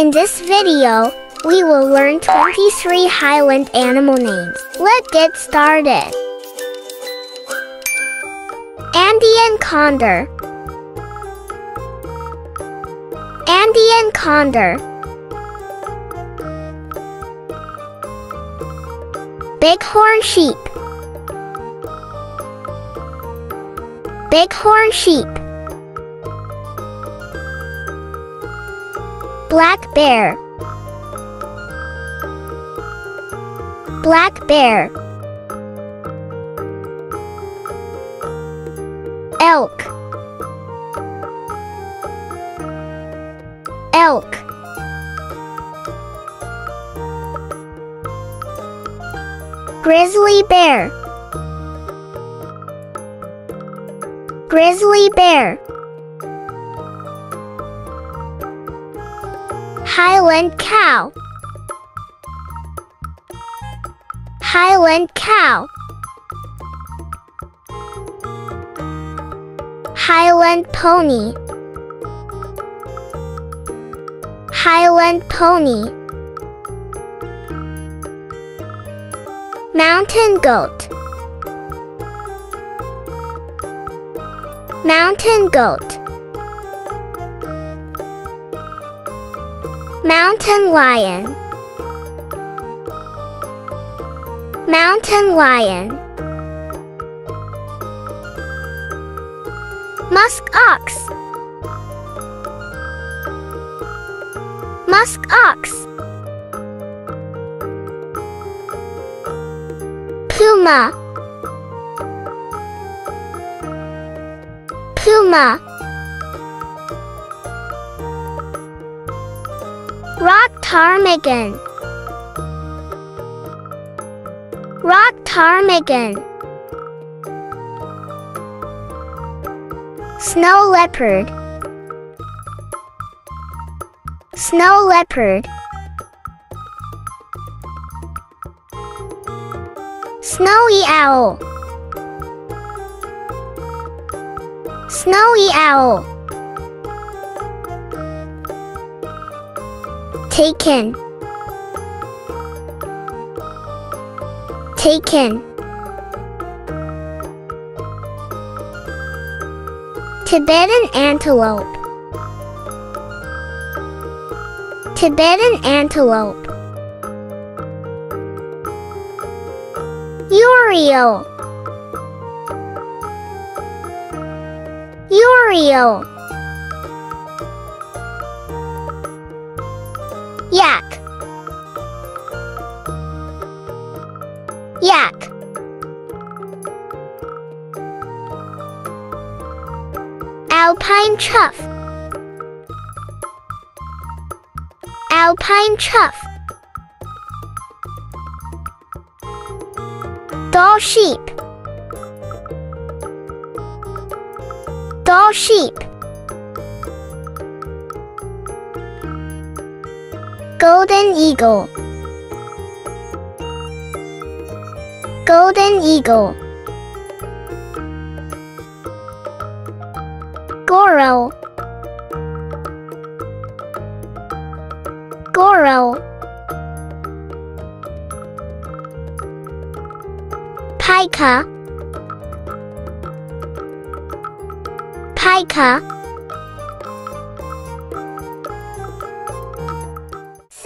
In this video, we will learn 23 Highland animal names. Let's get started. Andean Condor Andean Condor Bighorn Sheep Bighorn Sheep Black Bear. Black Bear. Elk. Elk. Grizzly Bear. Grizzly Bear Highland Cow. Highland Cow. Highland Pony. Highland Pony. Mountain Goat. Mountain Goat Mountain Lion. Mountain Lion. Musk Ox. Musk Ox. Puma. Puma Rock ptarmigan. Rock ptarmigan. Snow leopard. Snow leopard. Snowy owl. Snowy owl Takin Takin Tibetan antelope. Tibetan antelope. Urial Urial Yak Yak Alpine chough. Alpine chough. Dall sheep Dall sheep Golden Eagle. Golden Eagle. Goral. Goral. Pika. Pika